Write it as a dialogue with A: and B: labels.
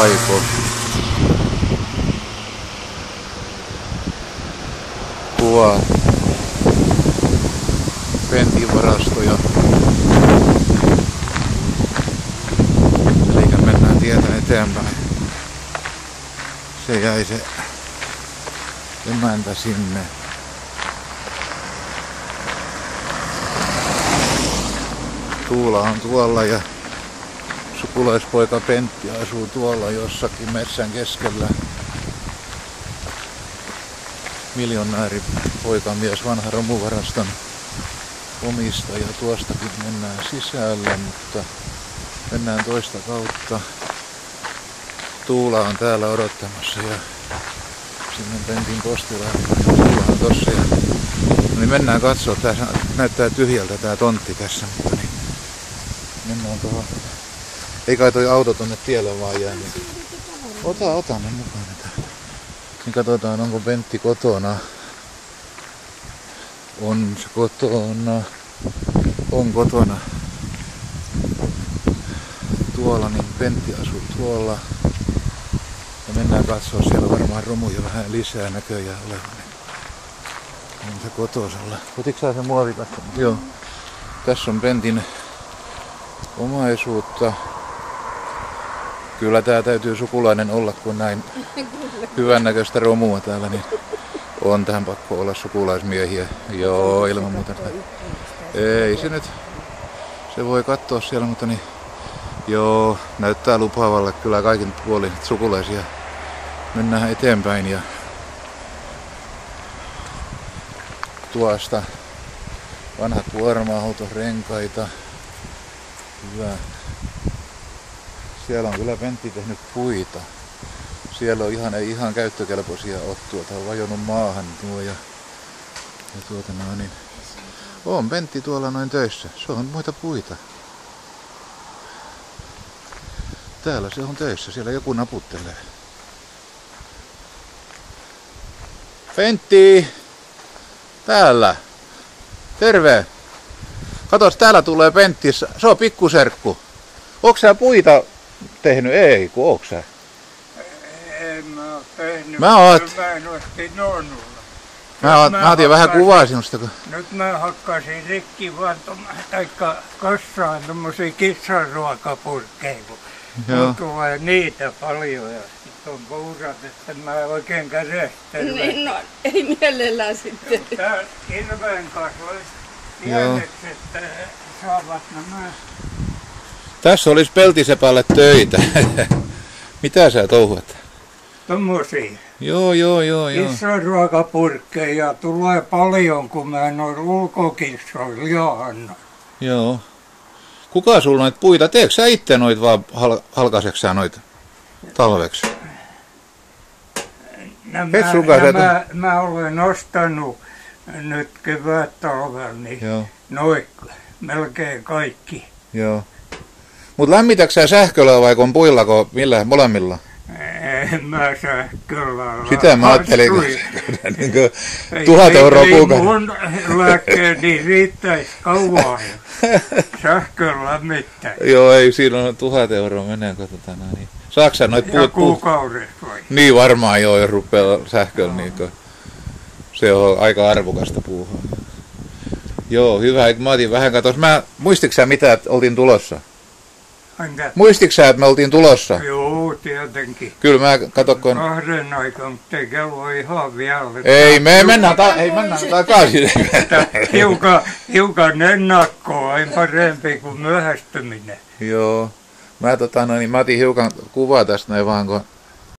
A: Vaiko. Kuvaa. Pentin varastoja. Eli mennään tietä eteenpäin. Se jäi se emäntä sinne. Tuula on tuolla ja sukulaispoika Pentti asuu tuolla jossakin metsän keskellä. Miljonääri poikamies, vanha romuvaraston omistaja. Tuostakin mennään sisälle, mutta mennään toista kautta. Tuula on täällä odottamassa ja sinne Pentin postilaatikko. Tuula on tossa ja no niin mennään katsoa. Tää näyttää tyhjältä tää tontti tässä, mutta niin mennään tuohon. Ei kai toi auto tonne tielle vaan jää. Niin. Ota, ota ne mukaan täältä. Niin katsotaan onko Pentti kotona. On se kotona. On kotona. Tuolla, niin Pentti asuu tuolla. Ja mennään katsoa siellä varmaan romuja vähän lisää näköjään olevan. On se kotosalla. Otitko sä sen muovikasta? Joo. Tässä on Pentin omaisuutta. Kyllä tää täytyy sukulainen olla, kun näin hyvännäköistä romua täällä, niin on tähän pakko olla sukulaismiehiä. Joo, ilman muuta. Ei se nyt, se voi katsoa siellä, mutta niin, joo, näyttää lupaavalle kyllä kaikin puolin sukulaisia. Mennään eteenpäin ja tuosta vanha kuorma-auto, renkaita. Hyvä. Siellä on kyllä Pentti tehnyt puita. Siellä on ihan, ei ihan käyttökelpoisia ole tuota, on vajonnut maahan tuo ja, ja tuota noin niin. On Pentti tuolla noin töissä. Se on muita puita. Täällä se on töissä, siellä joku naputtelee. Pentti! Täällä! Terve! Katos, täällä tulee Pentti. Se on pikkuserkku. Onks sä puita tehnyt? Ei, kun onks sä?
B: En mä oo tehnyt.
A: Mä oot.
B: Mä en osti nonnulla.
A: Mä, oot, mä otin vähän kuvaa sinusta. Kun...
B: Nyt mä hakkasin rikki vaan taikka kassaan tommosia kissanruokapurkkeja, kun
A: Joo.
B: tulee niitä paljon ja sit on puurat, että mä oikein kädestelen.
C: Niin, no, ei mielellään sitten.
B: Tää kirveen kasvoit
A: Joo.
B: saavat nämä
A: Tässä olisi Peltisepälle töitä. Mitä sä touhuat?
B: tommosia
A: Joo, joo, joo, joo.
B: kissanruokapurkkeja. Tulee paljon, kun mä en ole ulkokissoilla jahanna.
A: Joo. Kuka sulla noita puita? Teekö sä itse noit vaan hal- halkaiseksi noita talveksi?
B: Nämä,
A: sä
B: nämä, mä olen ostanut nyt kevät talvella, niin
A: Joo,
B: noin melkein kaikki.
A: joo. Mut lämmitäks sä sähköllä vai kun puillako? Millä? Molemmilla?
B: En mä sähköllä
A: Sitä mä ajattelin, kun niin kuin tuhat euroa
B: ei
A: kuukausi.
B: mun lääkkeeni riittäisi kauan. Sähköllä lämmittäisi.
A: Joo, ei, siinä on tuhat euroa menee, katsotaan. Niin. Saatko sä noit
B: Ja
A: puut, puut?
B: kuukaudessa vai?
A: Niin varmaan joo, jos rupeaa sähköllä niin kuin, se on aika arvokasta puuhaa. Joo, hyvä. Mä otin vähän katos. Mä, muistiks sä mitä, että oltiin tulossa?
B: Entä?
A: Muistiks sä, että me oltiin tulossa?
B: Joo, tietenkin.
A: Kyllä mä kato, kun...
B: Kahden aikaan, mutta ei kello ihan vielä.
A: Ei, me mennään, ta- ei, mennään takaisin.
B: hiukan, hiukan ennakkoa on parempi kuin myöhästyminen.
A: Joo. Mä, tota, no, niin, mä otin hiukan kuvaa tästä näin vaan, kun